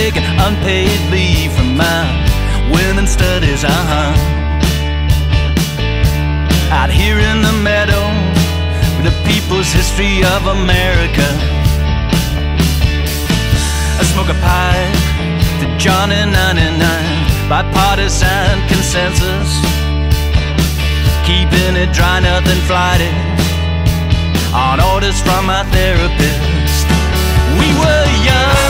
taking unpaid leave from my women's studies, uh-huh. Out here in the meadow, with the people's history of America. I smoke a pipe to Johnny 99, bipartisan consensus. Keeping it dry, nothing flighty, on orders from my therapist. We were young.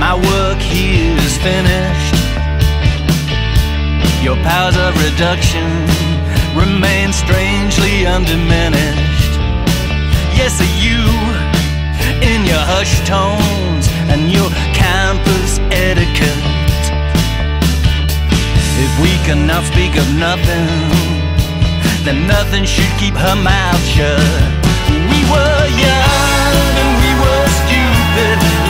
My work here is finished. Your powers of reduction remain strangely undiminished. Yes, you in your hushed tones and your campus etiquette? If we cannot speak of nothing, then nothing should keep her mouth shut. We were young and we were stupid.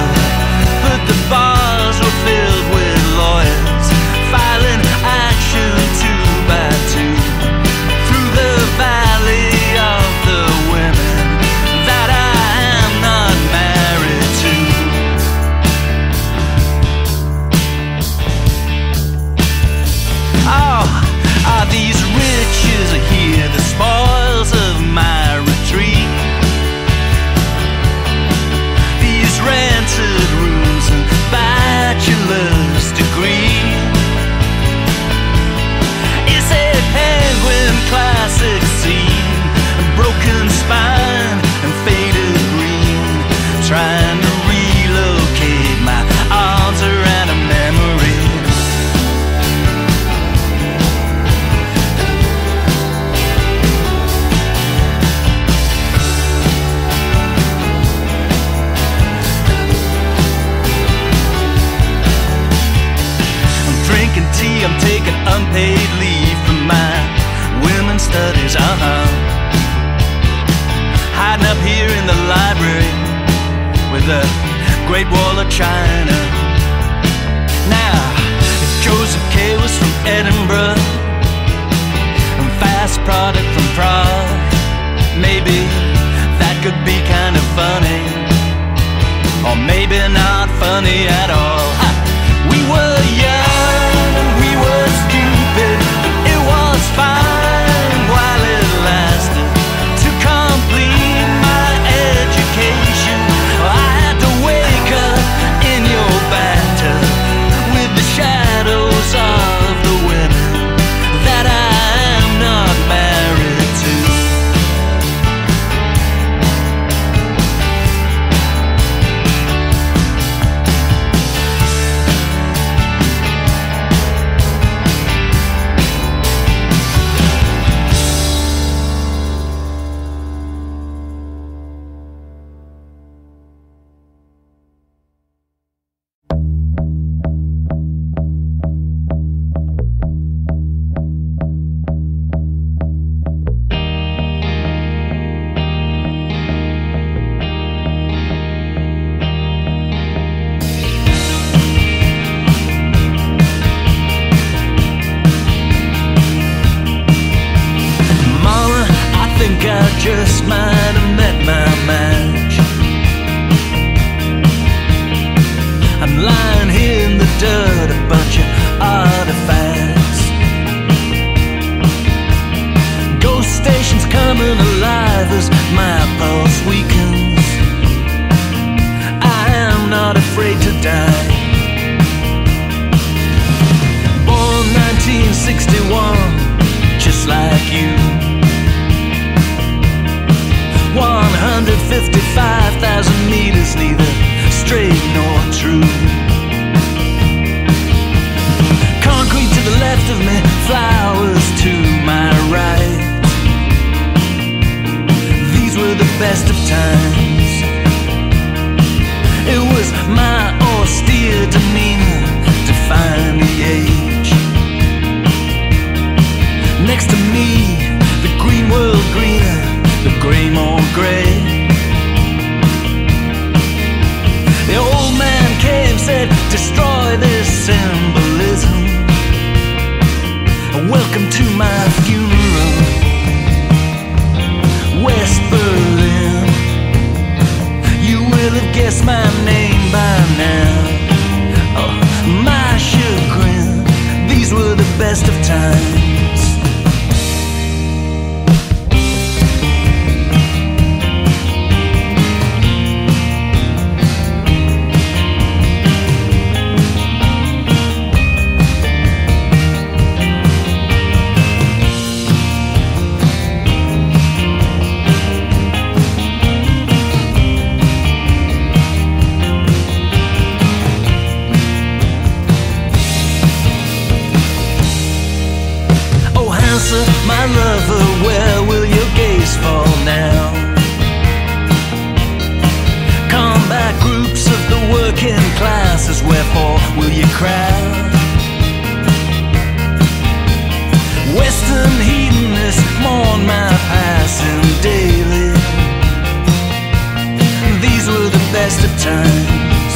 trying best of times. answer, my lover, where will your gaze fall now? Combat groups of the working classes, wherefore will you crowd? Western hedonists mourn my passing daily. These were the best of times.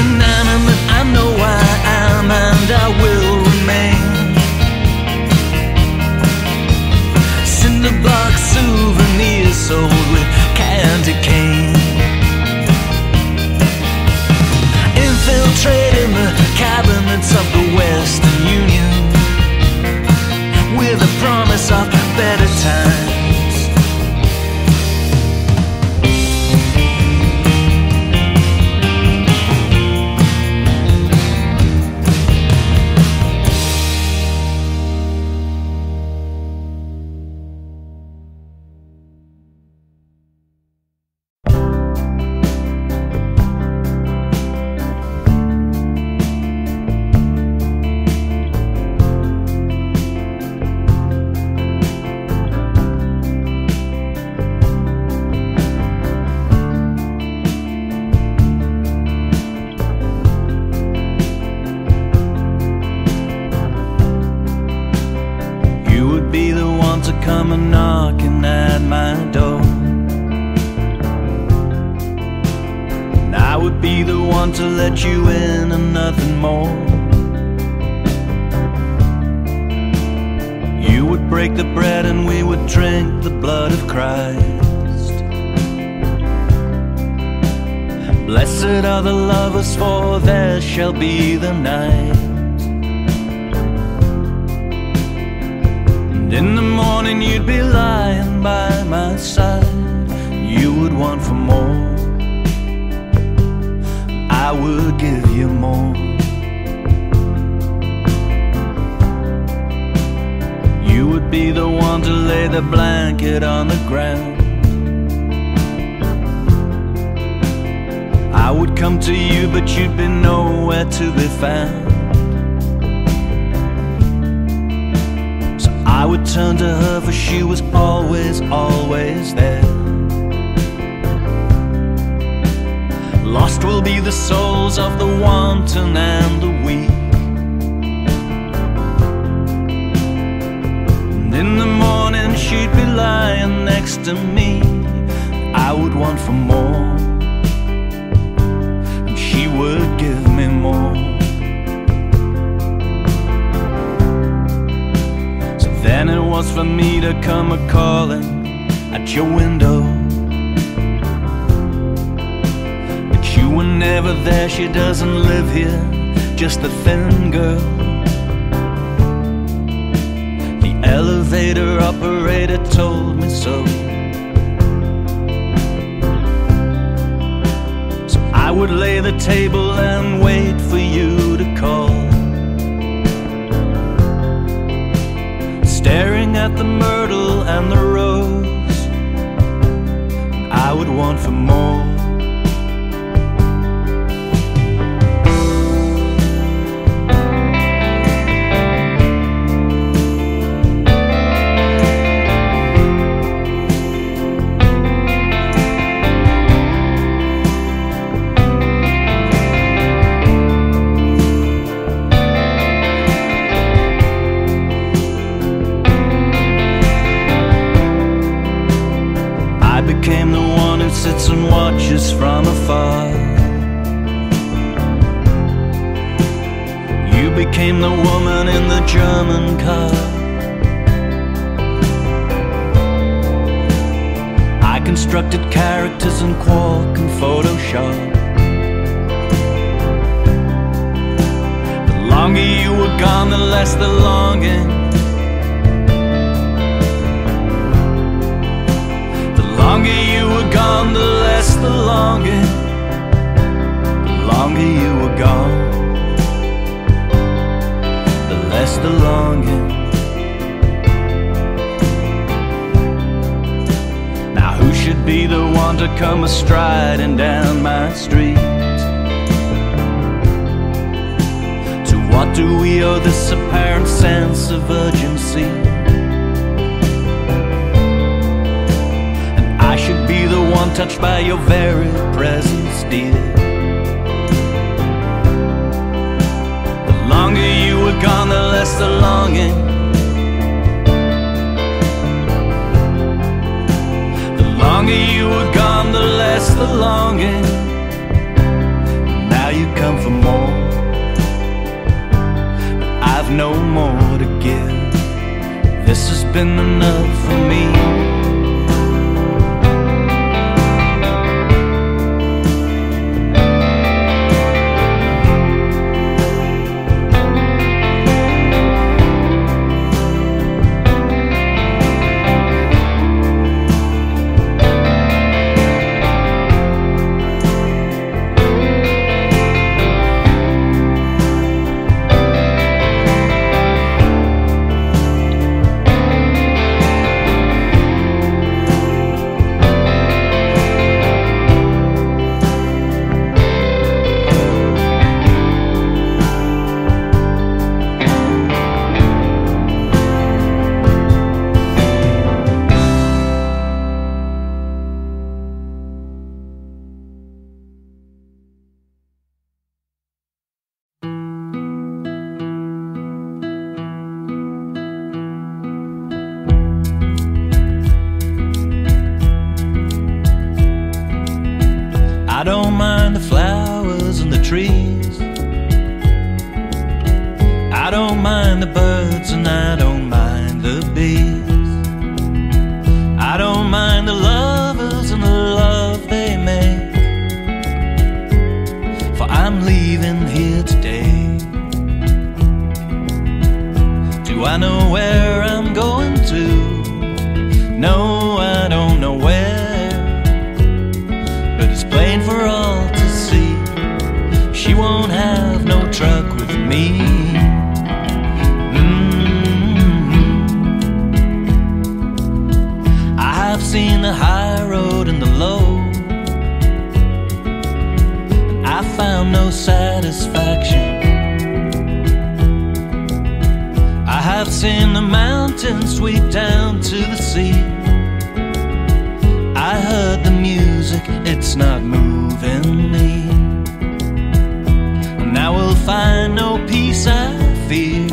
And I'm, I know why I'm, and I will. cinder block souvenirs sold with candy cane. Infiltrating the cabinets of the Western Union with a promise of better times. come a knocking at my door. And I would be the one to let you in and nothing more. You would break the bread and we would drink the blood of Christ. Blessed are the lovers, for there shall be the night. And in the morning you'd be lying by my side. You would want for more. I would give you more. You would be the one to lay the blanket on the ground. I would come to you, but you'd be nowhere to be found. Turn to her, for she was always, always there. Lost will be the souls of the wanton and the weak. And in the morning, she'd be lying next to me. I would want for more, and she would give me more. than it was for me to come a calling at your window. But you were never there, she doesn't live here, just a thin girl. The elevator operator told me so. So I would lay the table and wait for you to call. staring at the myrtle and the rose. I would want for more. In Quark and Photoshop. The longer you were gone, the less the longing. The longer you were gone, the less the longing. The longer you were gone, the less the longing. Should be the one to come a striding down my street? To what do we owe this apparent sense of urgency? And I should be the one touched by your very presence, dear. Been enough for me. I don't mind the bees. I don't mind the lovers and the love they make. For I'm leaving here today. Do I know where I'm sea. I heard the music, it's not moving me. And I will find no peace I fear,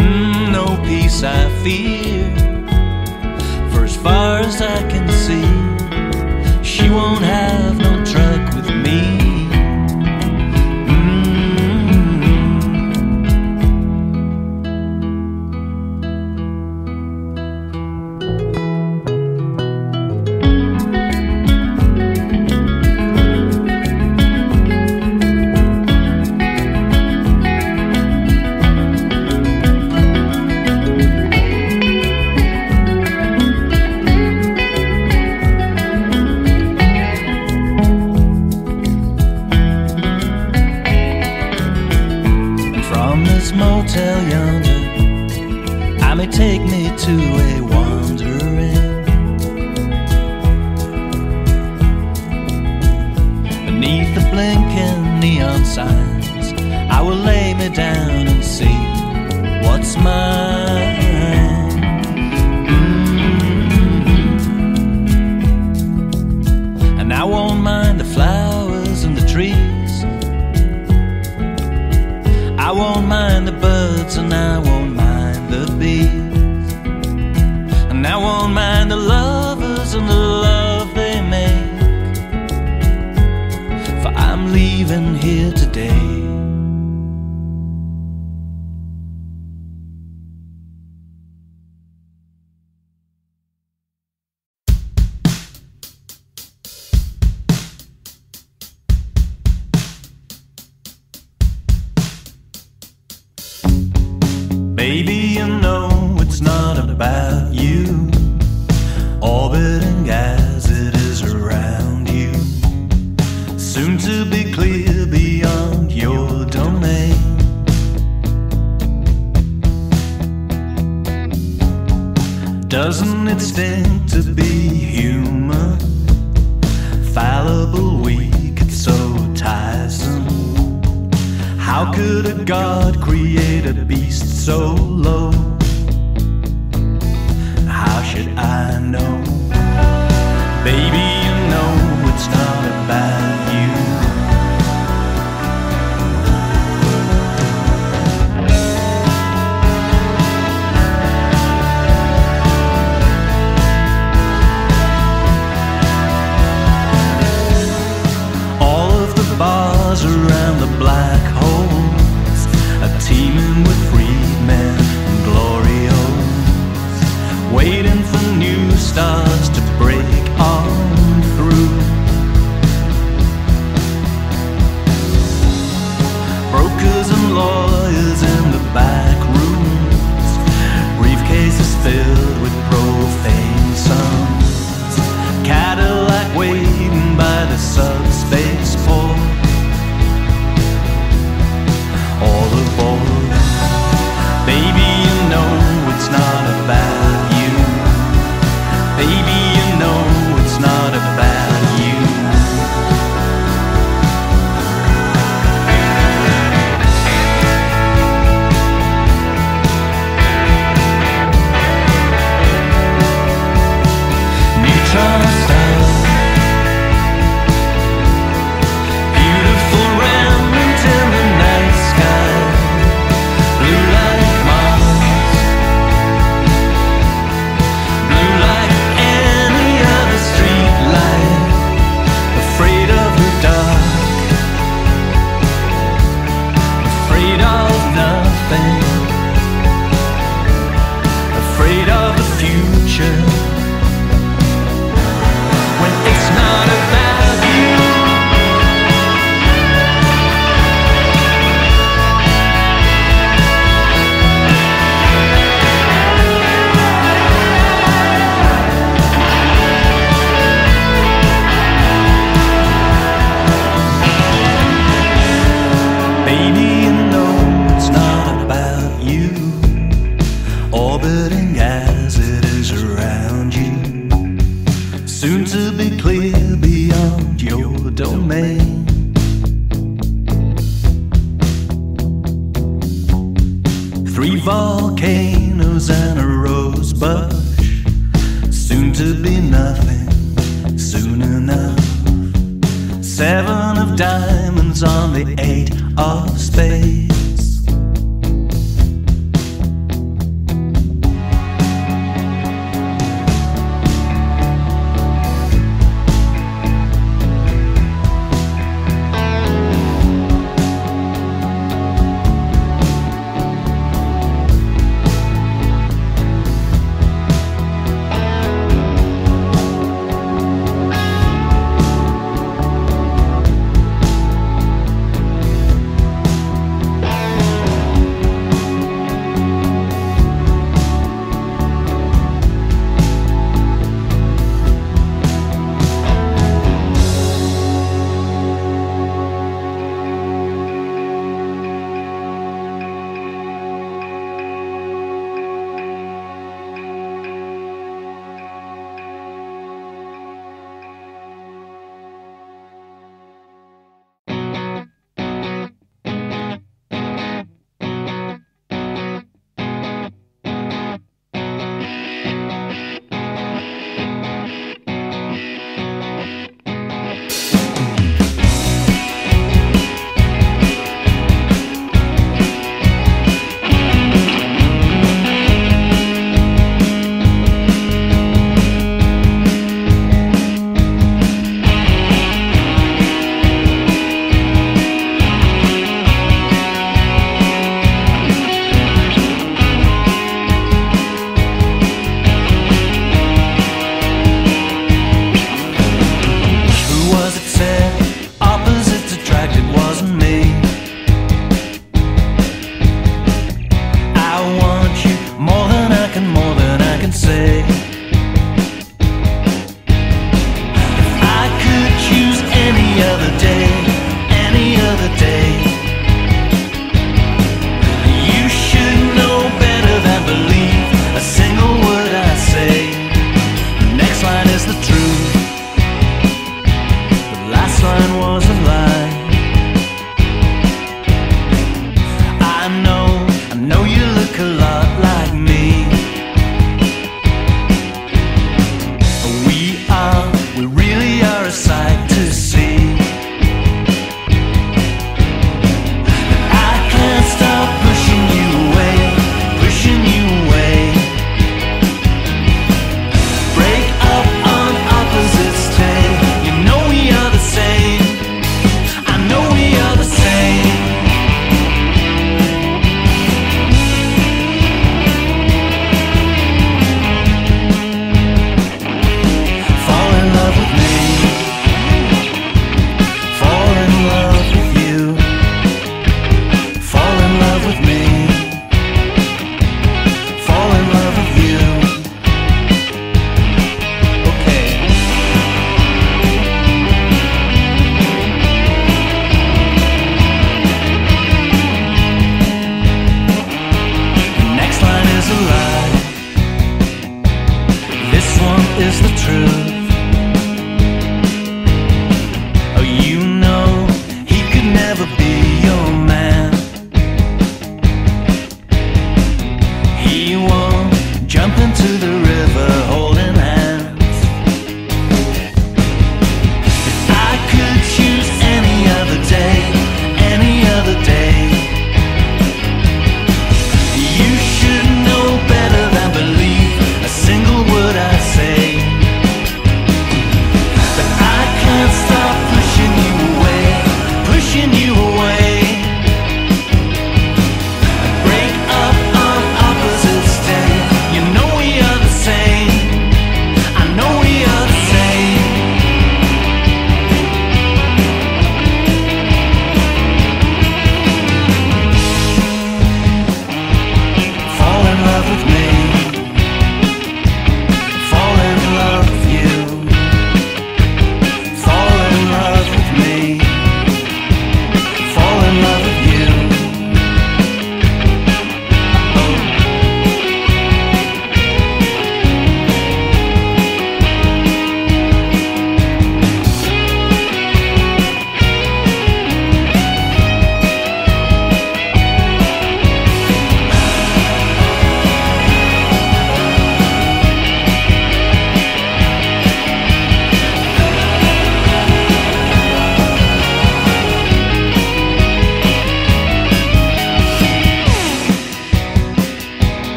mm, no peace I fear. For as far as I can see, she won't have lovers and the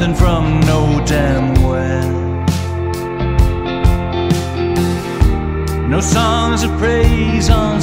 nothing from no damn well. No songs of praise on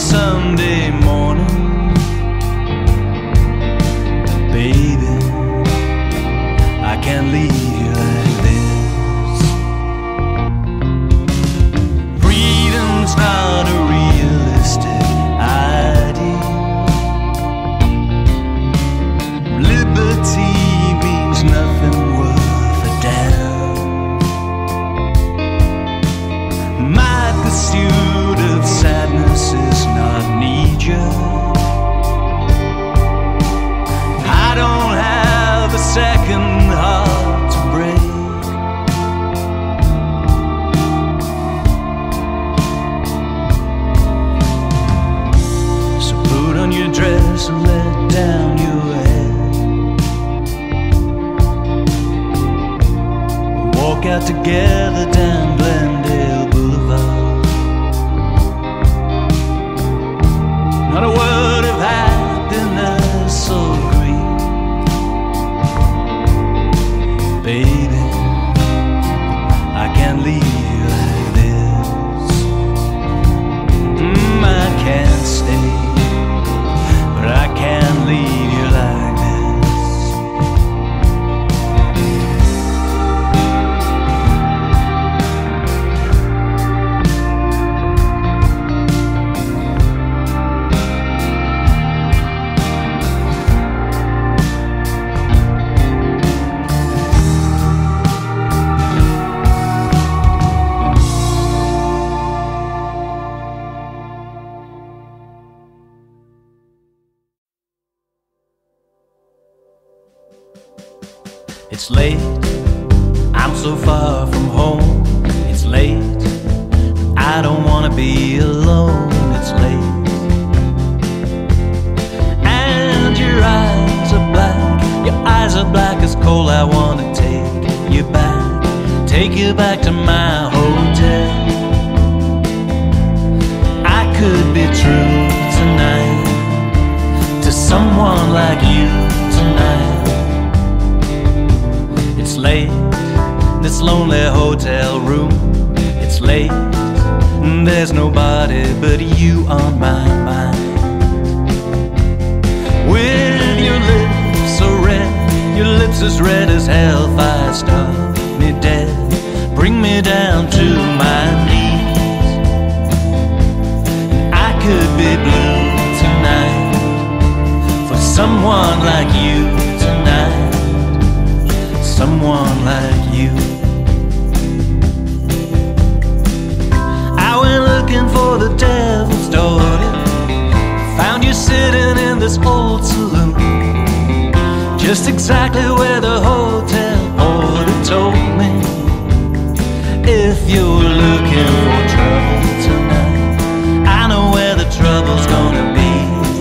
looking for trouble tonight. I know where the trouble's gonna be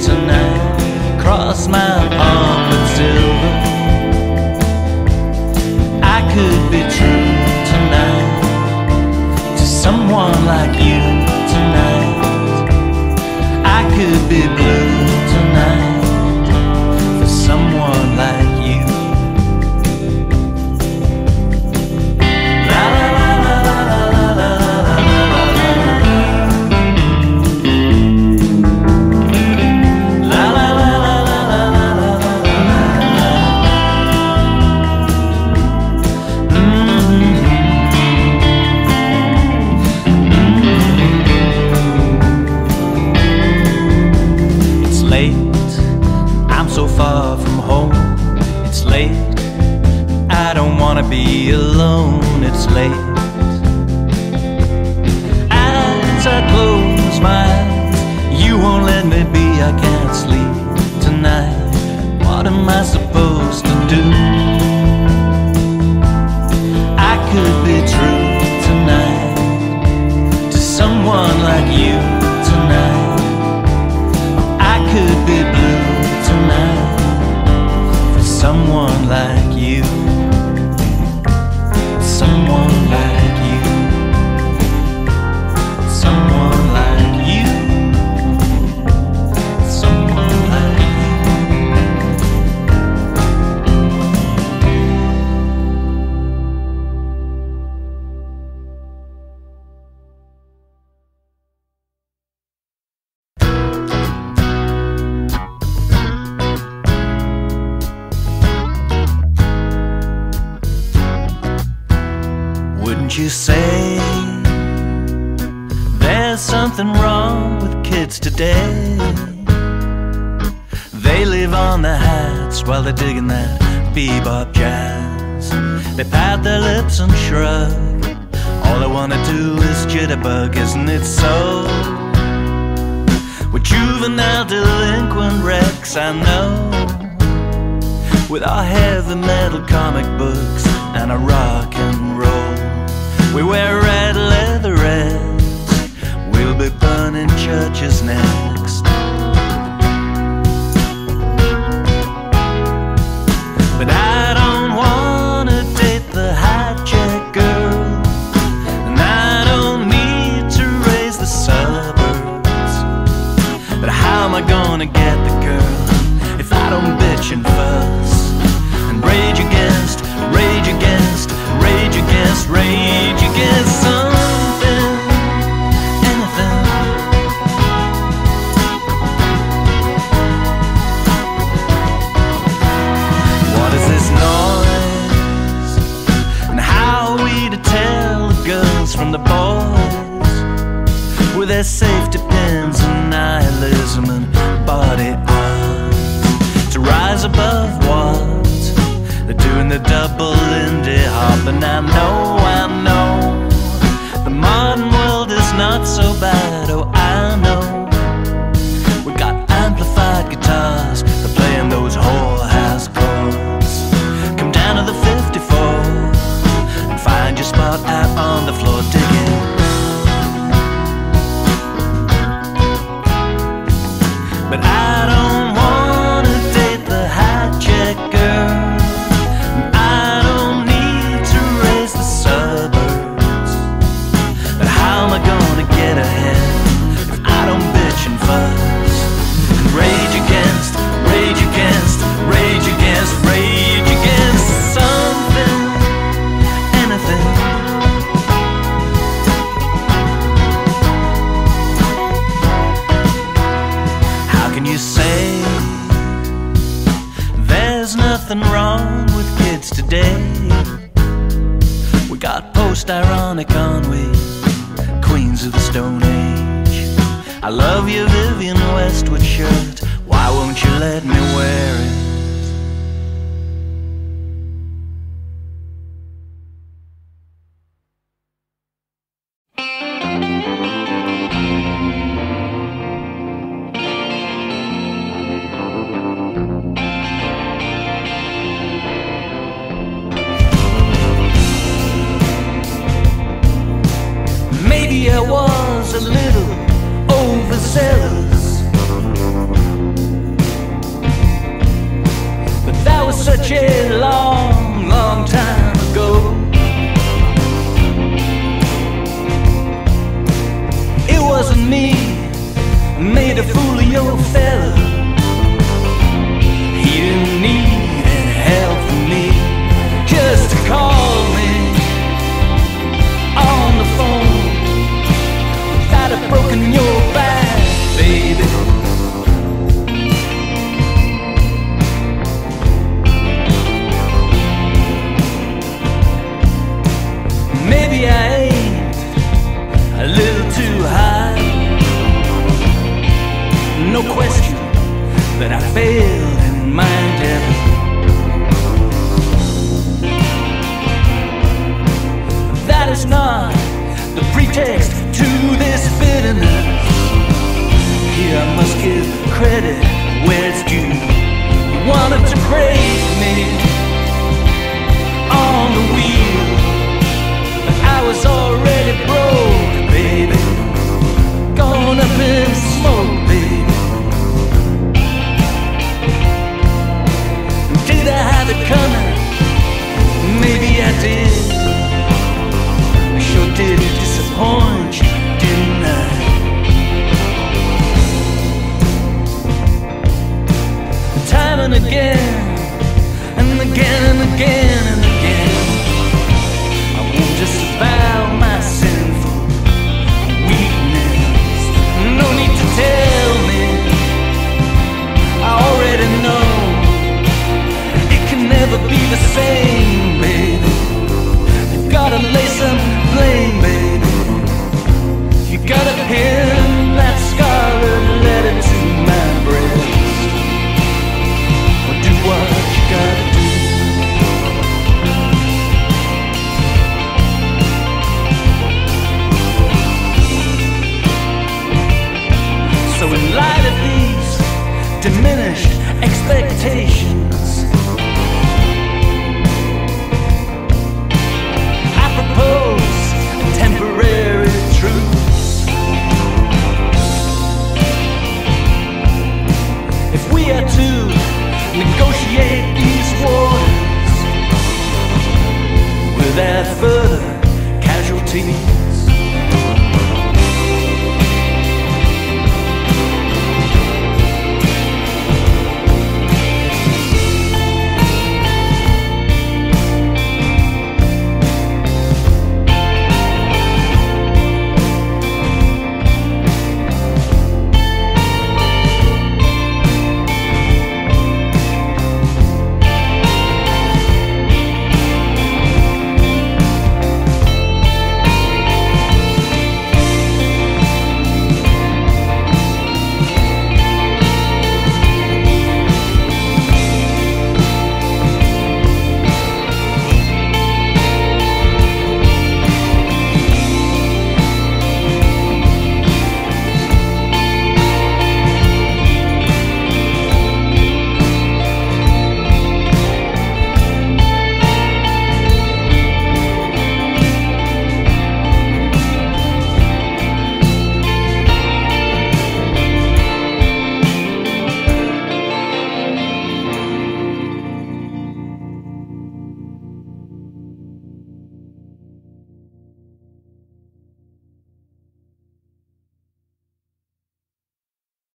tonight. Cross my